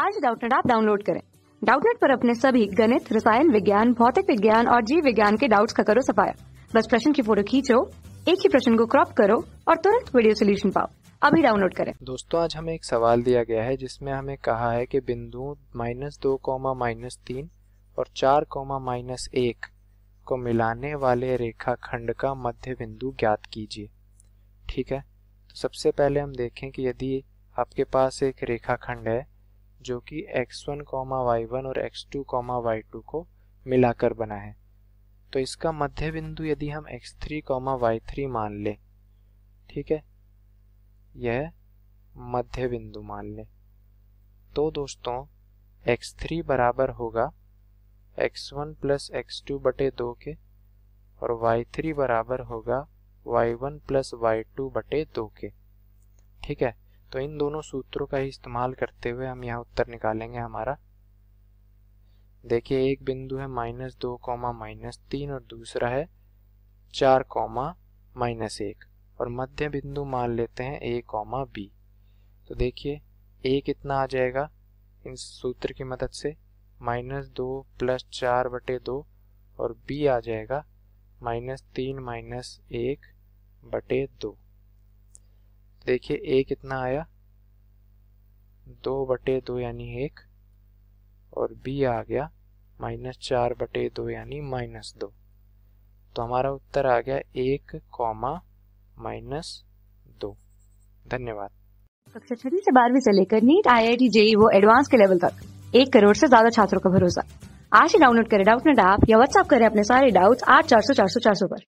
आज डाउटनेट आप डाउनलोड करें। डाउटनेट पर अपने सभी गणित, रसायन विज्ञान, भौतिक विज्ञान और जीव विज्ञान के डाउट्स का करो सफाया। बस प्रश्न की फ़ोटो खींचो, एक ही प्रश्न को क्रॉप करो और तुरंत वीडियो सोल्यूशन पाओ। अभी डाउनलोड करें। दोस्तों, आज हमें एक सवाल दिया गया है, जिसमें हमें कहा है कि बिंदु माइनस दो कौमा माइनस तीन और चार कौमा माइनस एक को मिलाने वाले रेखाखंड का मध्य बिंदु ज्ञात कीजिए। ठीक है? तो सबसे पहले हम देखें कि यदि आपके पास एक रेखाखंड है जो कि x1 कॉमा वाई वन और x2 कॉमा वाई टू को मिलाकर बना है। तो इसका मध्य बिंदु यदि हम x3 कॉमा वाई थ्री मान लें, ठीक है? यह मध्य बिंदु मान लें। तो दोस्तों x3 बराबर होगा x1 प्लस एक्स बटे दो के, और y3 बराबर होगा y1 प्लस वाई टू बटे दो के, ठीक है? तो इन दोनों सूत्रों का ही इस्तेमाल करते हुए हम यहाँ उत्तर निकालेंगे हमारा। देखिए, एक बिंदु है माइनस दो कॉमा माइनस तीन और दूसरा है चार कॉमा माइनस एक। और मध्य बिंदु मान लेते हैं ए कॉमा बी। तो देखिए, ए कितना आ जाएगा इन सूत्र की मदद से? माइनस दो प्लस चार बटे दो और बी आ जाएगा माइनस तीन माइनस एक बटे दो। देखिए ए कितना आया। दो बटे दो यानी एक, और बी आ गया, माइनस चार बटे दो यानी माइनस दो। तो हमारा उत्तर आ गया एक कॉमा माइनस दो। धन्यवाद। कक्षा छठी से बारहवीं से लेकर NEET I I T JEE वो एडवांस के लेवल तक, एक करोड़ से ज़्यादा छात्रों का भरोसा। आज ही डाउनलोड करें डाउट नेट ऐप या व्हाट्सएप करें अपने सारे डाउट्स आठ चार सौ चार सौ चार सौ पर।